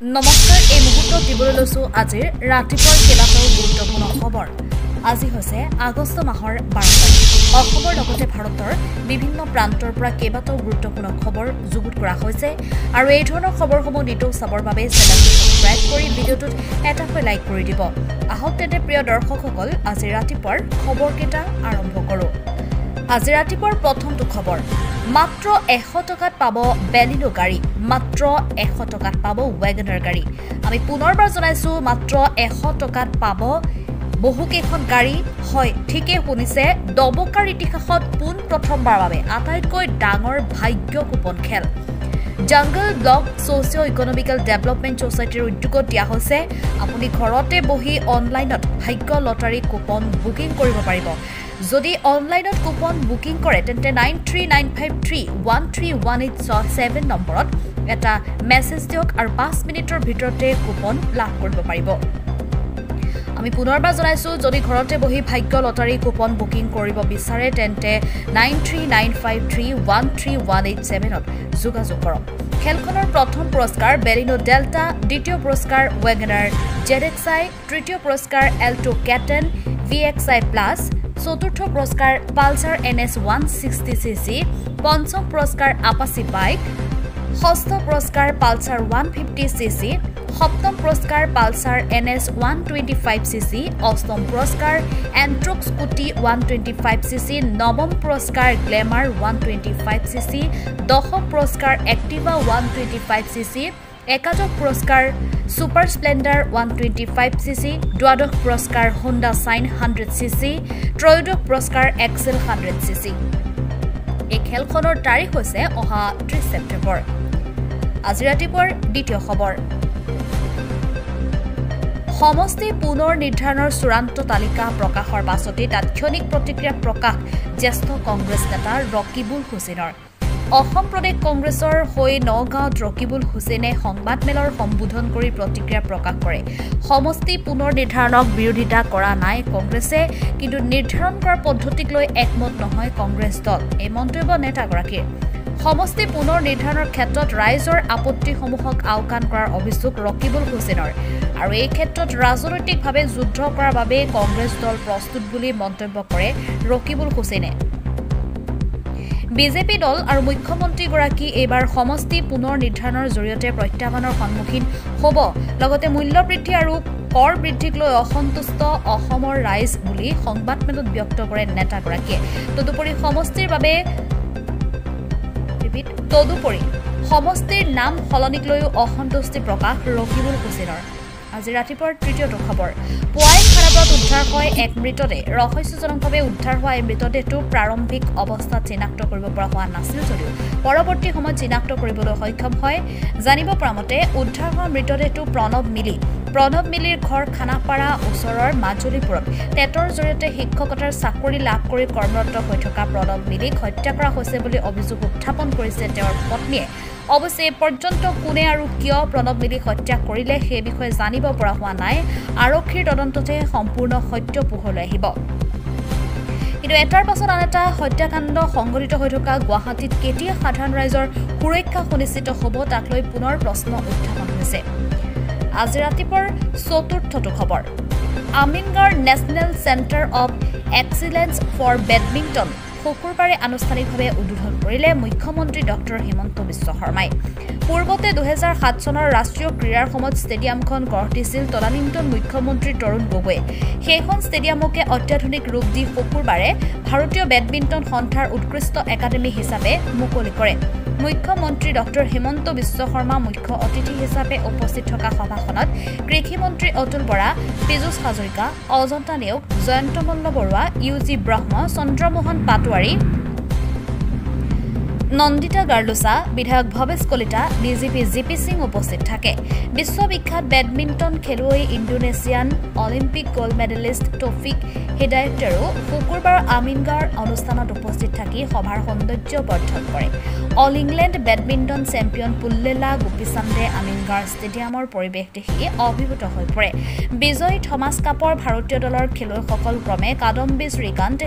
নমস্কাৰ এই মুহূৰ্তত দিবলৈ লৈছোঁ আজিৰ ৰাতিপুৱাৰ কেইবাটাও গুৰুত্বপূৰ্ণ খবৰ। আজি হৈছে আগষ্ট মাহৰ বাৰ তাৰিখ। অসমৰ লগতে ভাৰতৰ বিভিন্ন প্ৰান্তৰ পৰা কেইবাটাও গুৰুত্বপূৰ্ণ খবৰ যুগুত কৰা হৈছে আৰু এই ধৰণৰ খবৰসমূহ নিতৌ চাবৰ বাবে চেনেলটো ছাবস্ক্ৰাইব কৰি ভিডিঅ'টোত এটাকৈ লাইক কৰি দিব। আহক তেন্তে প্ৰিয় দৰ্শকসকল আজি ৰাতিপুৱাৰ খবৰকেইটা আৰম্ভ কৰোঁ। আজি ৰাতিপুৱাৰ প্ৰথমটো খবৰ। মাত্ৰ এশ টকাত পাব বেলিনো গাড়ী মাত্ৰ এশ টকাত পাব ৱেগনাৰ গাড়ী। আমি পুনৰবাৰ জনাইছোঁ মাত্ৰ এশ টকাত পাব বহুকেইখন গাড়ী। হয় ঠিকেই শুনিছে দবকাৰ ইতিহাসত পোন প্ৰথমবাৰৰ বাবে আটাইতকৈ ডাঙৰ ভাগ্য কুপন খেল। Jungle block socio' economical development ছ'চাইটিৰ উদ্যোগত দিয়া হৈছে। আপুনি ঘৰতে বহি অনলাইনত ভাগ্য লটাৰী কুপন বুকিং কৰিব পাৰিব। যদি অনলাইনত কুপন বুকিং কৰে তেন্তে nine three nine five three one three one eight seven নম্বৰত এটা মেছেজ দিয়ক আৰু পাঁচ মিনিটৰ ভিতৰতে কুপন লাভ কৰিব পাৰিব। আমি পুনৰবাৰ জনাইছোঁ যদি ঘৰতে বহি ভাগ্য লটাৰী কুপন বুকিং কৰিব বিচাৰে তেন্তে nine three nine five three one three one eight ছেভেনত যোগাযোগ কৰক। খেলখনৰ প্ৰথম পুৰস্কাৰ বেলিনো ডেল্টা দ্বিতীয় পুৰস্কাৰ ৱেগনাৰ জেড এক্স আই তৃতীয় পুৰস্কাৰ Alto K ten V X I plus চতুৰ্থ পুৰস্কাৰ Pulsar N S one sixty C C পঞ্চম পুৰস্কাৰ আপাচি বাইক ষষ্ঠ পুৰস্কাৰ Pulsar one fifty C C সপ্তম পুৰস্কাৰ Pulsar N S one twenty five C C অষ্টম পুৰস্কাৰ Ntorq Scooty one twenty five C C নৱম পুৰস্কাৰ Glamour one twenty five C C দশম পুৰস্কাৰ Activa one twenty five C C একাদশ পুৰস্কাৰ Super Splendor one twenty five C C দ্বাদশ পুৰস্কাৰ Honda Shine hundred C C ত্ৰয়োদশ পুৰস্কাৰ এক্সেল হাণ্ড্ৰেড চি চি এই খেলখনৰ তাৰিখ হৈছে অহা ত্ৰিছ ছেপ্টেম্বৰ। আজি ৰাতিপুৱাৰ দ্বিতীয় খবৰ। সমষ্টি পুনৰ নিৰ্ধাৰণৰ চূড়ান্ত তালিকা প্ৰকাশৰ পাছতেই তাৎক্ষণিক প্ৰতিক্ৰিয়া প্ৰকাশ জ্যেষ্ঠ কংগ্ৰেছ নেতা ৰকিবুল হুছেইনৰ অসম প্ৰদেশ কংগ্ৰেছৰ হৈ নগাঁৱত ৰকিবুল হুছেইনে সংবাদমেলৰ সম্বোধন কৰি প্ৰতিক্ৰিয়া প্ৰকাশ কৰে। সমষ্টি পুনৰ নিৰ্ধাৰণক বিৰোধিতা কৰা নাই কংগ্ৰেছে কিন্তু নিৰ্ধাৰণ কৰাৰ পদ্ধতিক লৈ একমত নহয় কংগ্ৰেছ দল এই মন্তব্য নেতাগৰাকীৰ। সমষ্টি পুনৰ নিৰ্ধাৰণৰ ক্ষেত্ৰত ৰাইজৰ আপত্তিসমূহক আওকাণ কৰাৰ অভিযোগ ৰকিবুল হুছেইনৰ। আৰু এই ক্ষেত্ৰত ৰাজনৈতিকভাৱে যুদ্ধ কৰাৰ বাবে কংগ্ৰেছ দল প্ৰস্তুত বুলি মন্তব্য কৰে ৰকিবুল হুছেইনে। বিজেপি দল আৰু মুখ্যমন্ত্ৰীগৰাকী এইবাৰ সমষ্টি পুনৰ নিৰ্ধাৰণৰ জৰিয়তে প্ৰত্যাহ্বানৰ সন্মুখীন হ'ব। লগতে মূল্য বৃদ্ধি আৰু কৰ বৃদ্ধিক লৈ অসন্তুষ্ট অসমৰ ৰাইজ বুলি সংবাদমেলত ব্যক্ত কৰে নেতাগৰাকীয়ে। তদুপৰি সমষ্টিৰ বাবে তদুপৰি সমষ্টিৰ নাম সলনিক লৈও অসন্তুষ্টি প্ৰকাশ ৰকিবুল হুছেইনৰ আজি ৰাতিপুৱাৰ তৃতীয়টো খবৰ। পুৱাই খাৰাপত উদ্ধাৰ হয় এক মৃতদেহ। ৰহস্যজনকভাৱে উদ্ধাৰ হোৱা এই মৃতদেহটো প্ৰাৰম্ভিক অৱস্থাত চিনাক্ত কৰিব পৰা হোৱা নাছিল যদিও পৰৱৰ্তী সময়ত চিনাক্ত কৰিবলৈ সক্ষম হয়। জানিব পৰা মতে উদ্ধাৰ হোৱা মৃতদেহটো প্ৰণৱ মিলি। প্ৰণৱ মিলিৰ ঘৰ খানাপাৰা ওচৰৰ মাজুলীপুৰত। টেটৰ জৰিয়তে শিক্ষকতাৰ চাকৰি লাভ কৰি কৰ্মৰত হৈ থকা প্ৰণৱ মিলিক হত্যা কৰা হৈছে বুলি অভিযোগ উত্থাপন কৰিছে তেওঁৰ পত্নীয়ে। অৱশ্যে এই পৰ্যন্ত কোনে আৰু কিয় প্ৰণৱ মিলিক হত্যা কৰিলে সেই বিষয়ে জানিব পৰা হোৱা নাই। আৰক্ষীৰ তদন্ততহে সম্পূৰ্ণ সত্য পোহৰলৈ আহিব। কিন্তু এটাৰ পাছত আন এটা হত্যাকাণ্ড সংঘটিত হৈ থকা গুৱাহাটীত কেতিয়া সাধাৰণ ৰাইজৰ সুৰক্ষা সুনিশ্চিত হ'ব তাক লৈ পুনৰ প্ৰশ্ন উত্থাপন হৈছে। আজি ৰাতিপুৱাৰ চতুৰ্থটো খবৰ। আমিনগাঁৱৰ national centre of excellence for badminton শুকুৰবাৰে আনুষ্ঠানিকভাৱে উদ্বোধন কৰিলে মুখ্যমন্ত্ৰী ডক্টৰ হিমন্ত বিশ্ব শৰ্মাই। পূৰ্বতে দুহেজাৰ সাত চনৰ ৰাষ্ট্ৰীয় ক্ৰীড়াৰ সময়ত ষ্টেডিয়ামখন গঢ় দিছিল তদানীন্তন মুখ্যমন্ত্ৰী তৰুণ গগৈয়ে সেইখন ষ্টেডিয়ামকে অত্যাধুনিক ৰূপ দি শুকুৰবাৰে ভাৰতীয় বেডমিণ্টন সন্থাৰ উৎকৃষ্ট একাডেমী হিচাপে মুকলি কৰে। মুখ্যমন্ত্ৰী ডক্টৰ হিমন্ত বিশ্ব শৰ্মা মুখ্য অতিথি হিচাপে উপস্থিত থকা সভাখনত কৃষিমন্ত্ৰী Atul Bora Piyush Hazarika Ajanta Neog Jayanta Malla Baruah U G Brahma Chandramohan worry Nandita Garlosa বিধায়ক Bhabesh Kalita D G P Singh উপস্থিত থাকে। বিশ্ববিখ্যাত বেডমিণ্টন খেলুৱৈ Indonesian Olympic gold medallist Taufik হিদায়তেও শুকুৰবাৰ আমিনগাঁৱৰ অনুষ্ঠানত উপস্থিত থাকি সভাৰ সৌন্দৰ্য বৰ্ধন কৰে। All England badminton champion Pullela গোপীচান্দে আমিনগাঁৱৰ ষ্টেডিয়ামৰ পৰিৱেশ দেখি অভিভূত হৈ পৰে। বিজয়ী থমাছ কাপৰ ভাৰতীয় দলৰ খেলুৱৈসকল ক্ৰমে Kidambi Srikanth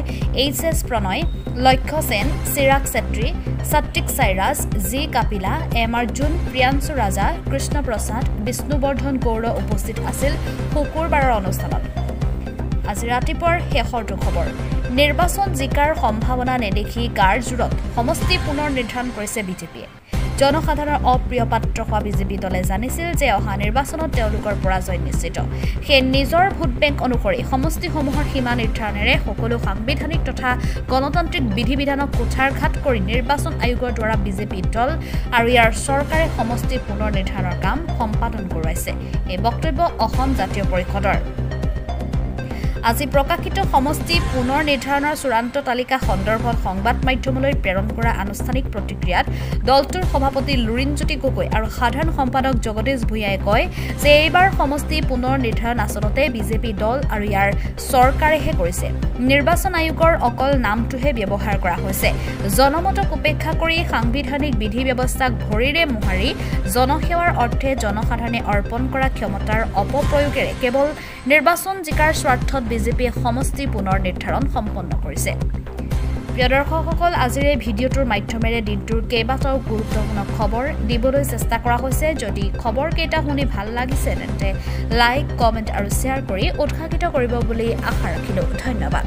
H S Prannoy Lakshya Sen Chirag Shetty Satwik Sairaj G Kapila M Arjun Priyanshu Raja Krishna Prasad Vishnuvardhan Goud উপস্থিত আছিল শুকুৰবাৰৰ অনুষ্ঠানত। আজি ৰাতিপুৱাৰ শেষৰটো খবৰ। নিৰ্বাচন জিকাৰ সম্ভাৱনা নেদেখি গাৰ জোৰত সমষ্টি পুনৰ নিৰ্ধাৰণ কৰিছে বিজেপিয়ে। জনসাধাৰণৰ অপ্ৰিয় পাত্ৰ হোৱা বিজেপি দলে জানিছিল যে অহা নিৰ্বাচনত তেওঁলোকৰ পৰাজয় নিশ্চিত। সেই নিজৰ ভোট বেংক অনুসৰি সমষ্টিসমূহৰ সীমা নিৰ্ধাৰণেৰে সকলো সাংবিধানিক তথা গণতান্ত্ৰিক বিধি বিধানক কুঠাৰঘাত কৰি নিৰ্বাচন আয়োগৰ দ্বাৰা বিজেপি দল আৰু ইয়াৰ চৰকাৰে সমষ্টি পুনৰ নিৰ্ধাৰণৰ কাম সম্পাদন কৰোৱাইছে। এই বক্তব্য অসম জাতীয় পৰিষদৰ। আজি প্ৰকাশিত সমষ্টি পুনৰ নিৰ্ধাৰণৰ চূড়ান্ত তালিকা সন্দৰ্ভত সংবাদ মাধ্যমলৈ প্ৰেৰণ কৰা আনুষ্ঠানিক প্ৰতিক্ৰিয়াত দলটোৰ সভাপতি লুৰিণজ্যোতি গগৈ আৰু সাধাৰণ সম্পাদক জগদীশ ভূঞাই কয় যে এইবাৰ সমষ্টি পুনৰ নিৰ্ধাৰণ আচলতে বিজেপি দল আৰু ইয়াৰ চৰকাৰেহে কৰিছে। নিৰ্বাচন আয়োগৰ অকল নামটোহে ব্যৱহাৰ কৰা হৈছে। জনমতক উপেক্ষা কৰি সাংবিধানিক বিধি ব্যৱস্থাক ভৰিৰে মোহাৰি জনসেৱাৰ অৰ্থে জনসাধাৰণে অৰ্পণ কৰা ক্ষমতাৰ অপপ্ৰয়োগেৰে কেৱল নিৰ্বাচন জিকাৰ স্বাৰ্থত বিজেপিয়ে সমষ্টি পুনৰ নিৰ্ধাৰণ সম্পন্ন কৰিছে। প্ৰিয় দৰ্শকসকল আজিৰ এই ভিডিঅ'টোৰ মাধ্যমেৰে দিনটোৰ কেইবাটাও গুৰুত্বপূৰ্ণ খবৰ দিবলৈ চেষ্টা কৰা হৈছে। যদি খবৰকেইটা শুনি ভাল লাগিছে তেন্তে লাইক কমেণ্ট আৰু শ্বেয়াৰ কৰি উৎসাহিত কৰিব বুলি আশা ৰাখিলোঁ। ধন্যবাদ।